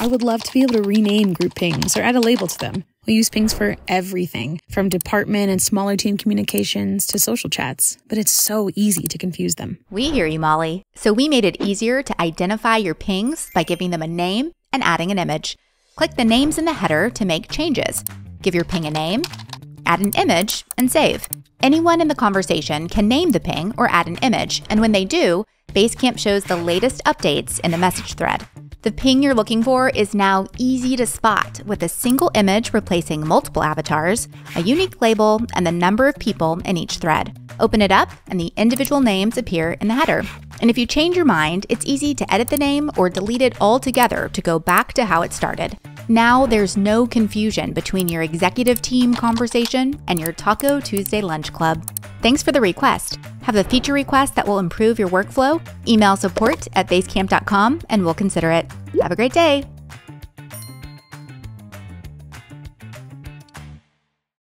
I would love to be able to rename group pings or add a label to them. We use pings for everything, from department and smaller team communications to social chats, but it's so easy to confuse them. We hear you, Molly. So we made it easier to identify your pings by giving them a name and adding an image. Click the names in the header to make changes. Give your ping a name, add an image, and save. Anyone in the conversation can name the ping or add an image, and when they do, Basecamp shows the latest updates in the message thread. The ping you're looking for is now easy to spot with a single image replacing multiple avatars, a unique label, and the number of people in each thread. Open it up, and the individual names appear in the header. And if you change your mind, it's easy to edit the name or delete it altogether to go back to how it started. Now there's no confusion between your executive team conversation and your Taco Tuesday Lunch Club. Thanks for the request. Have a feature request that will improve your workflow? Email support at basecamp.com and we'll consider it. Have a great day.